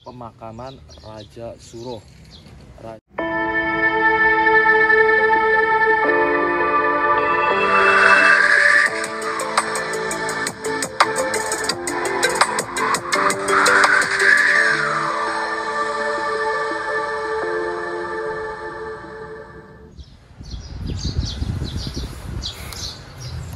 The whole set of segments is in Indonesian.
pemakaman Raja Suroh. Raja...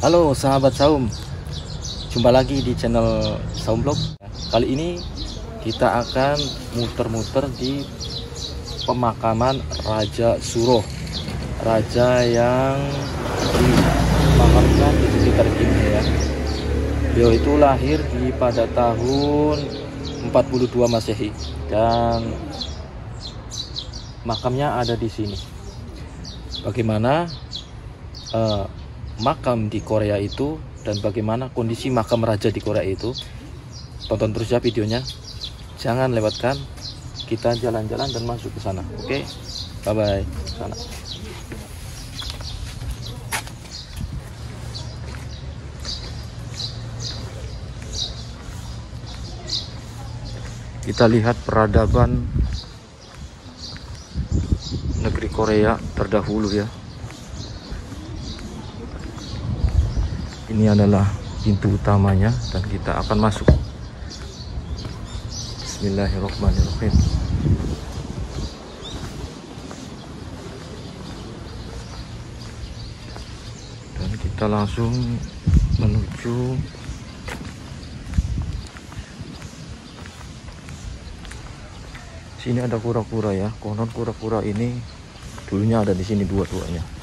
Halo sahabat Saum, jumpa lagi di channel Saum Vlog. Kali ini kita akan muter-muter di pemakaman Raja Suroh, raja yang dimakamkan di sekitar sini ya. Beliau itu lahir di pada tahun 42 Masehi dan makamnya ada di sini. Bagaimana uh, makam di Korea itu dan bagaimana kondisi makam raja di Korea itu tonton terus ya videonya jangan lewatkan. Kita jalan-jalan dan masuk ke sana oke? Okay? bye bye sana. Kita lihat peradaban negeri Korea terdahulu ya. Ini adalah pintu utamanya dan kita akan masuk Bismillahirrahmanirrahim. Dan kita langsung menuju sini ada kura-kura ya. Konon kura-kura ini dulunya ada di sini dua-duanya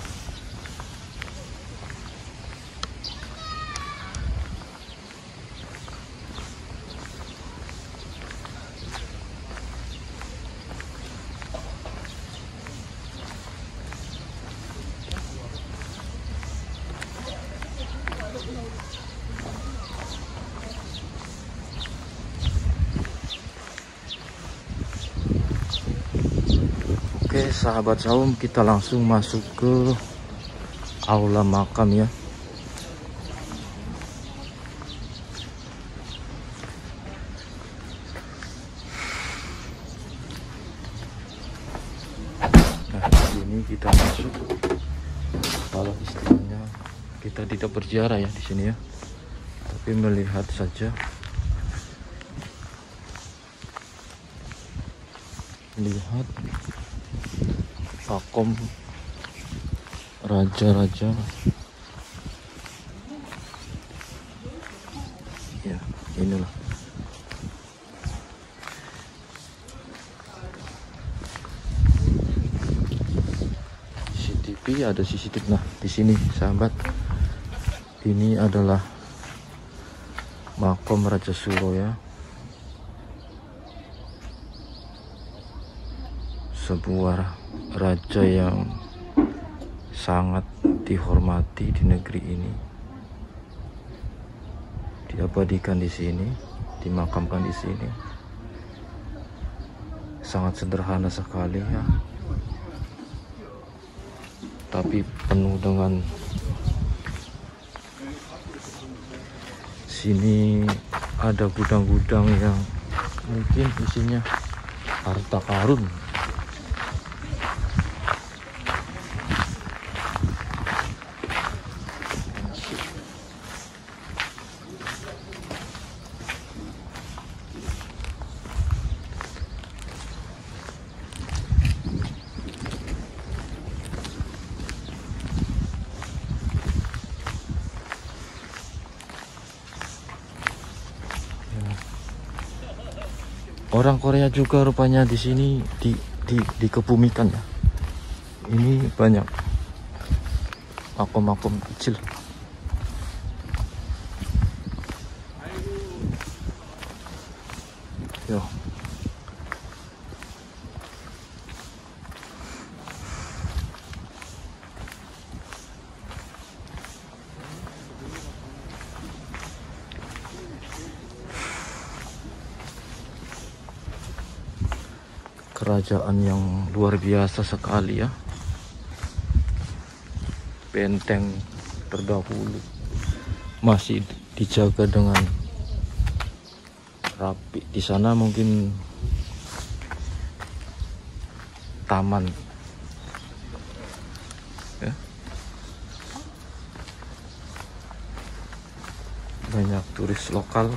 Sahabat saum kita langsung masuk ke aula makam ya. Nah ini kita masuk. Kalau istilahnya kita tidak berziarah ya di sini ya. Tapi melihat saja. Lihat vakum raja-raja. Ya inilah. CCTV ada CCTV nah di sini sahabat. Ini adalah makom Raja Suro ya. Sebuah raja yang sangat dihormati di negeri ini. Diabadikan di sini dimakamkan di sini. Sangat sederhana sekali ya. Tapi penuh dengan sini ada gudang-gudang yang mungkin isinya harta karun orang Korea juga rupanya di sini di di dikebumikan ya. Ini banyak makom-makom kecil kerajaan yang luar biasa sekali ya. Benteng terdahulu. Masih dijaga dengan rapi. Di sana mungkin taman. Ya. banyak turis lokal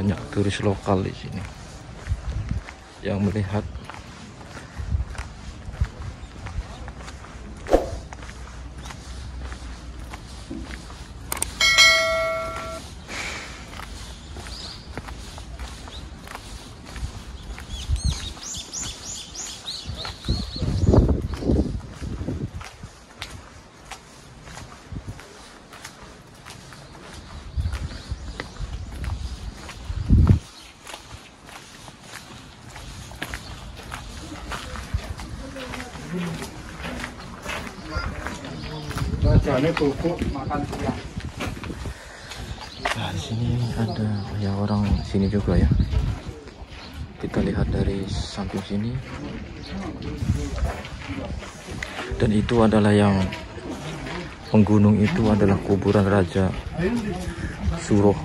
banyak turis lokal di sini. Yang melihat Nah, di sini ada ya orang sini juga ya. Kita lihat dari samping sini. Dan itu adalah yang penggunung itu adalah kuburan Raja Suroh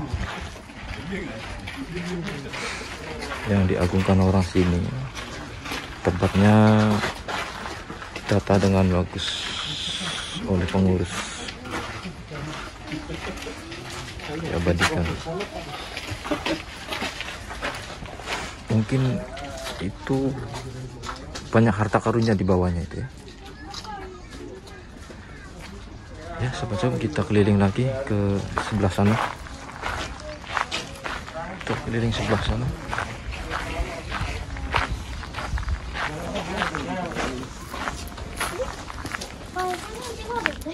yang diagungkan orang sini. Tempatnya ditata dengan bagus oleh pengurus. Diabadikan mungkin itu banyak harta karunnya di bawahnya itu ya. Ya sobat-sobat kita keliling lagi ke sebelah sana. Kita keliling sebelah sana Ya.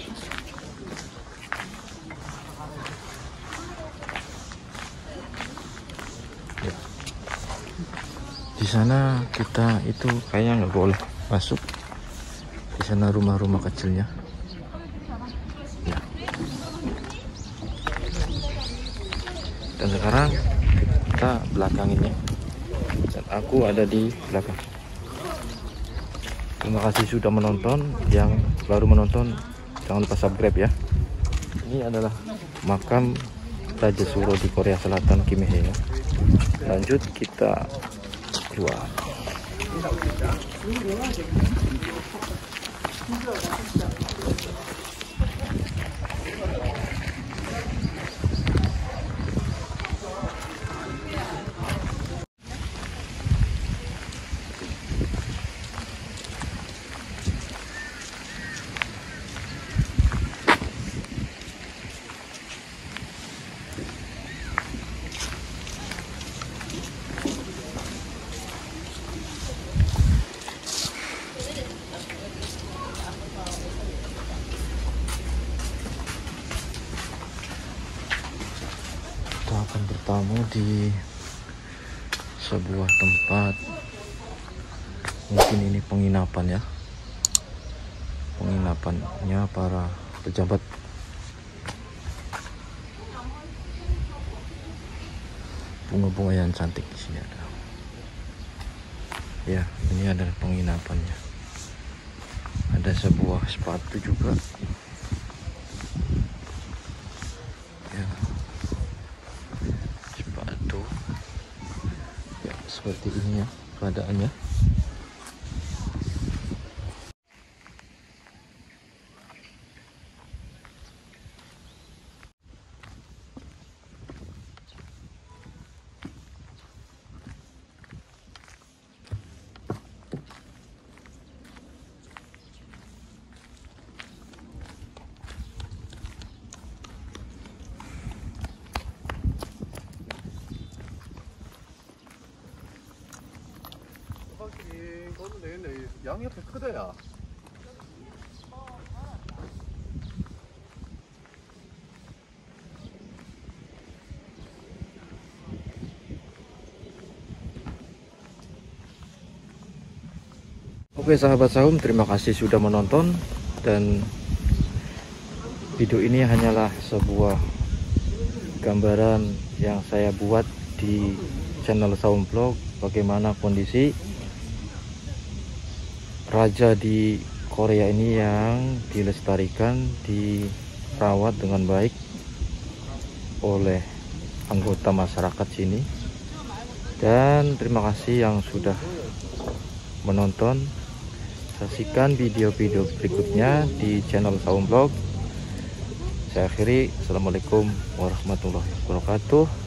di sana kita itu kayaknya nggak boleh masuk di sana rumah-rumah kecilnya ya. dan sekarang kita belakanginnya dan aku ada di belakang terima kasih sudah menonton yang baru menonton jangan lupa subscribe ya ini adalah makam Raja Suro di Korea Selatan Kim Hye ya. lanjut kita keluar kita akan bertamu di sebuah tempat. Mungkin ini penginapan ya. Penginapannya para pejabat. Bunga-bunga yang cantik di sini ada. Ya ini adalah penginapannya. Ada sebuah sepatu juga ya sepatu ya seperti ini ya keadaannya 되겠네. 양옆에 크다야. Oke sahabat sahum terima kasih sudah menonton dan video ini hanyalah sebuah gambaran yang saya buat di channel Saum Vlog bagaimana kondisi raja di Korea ini yang dilestarikan dirawat dengan baik oleh anggota masyarakat sini. Dan terima kasih yang sudah menonton. Saksikan video-video berikutnya di channel Saum Vlog saya akhiri. Assalamualaikum warahmatullahi wabarakatuh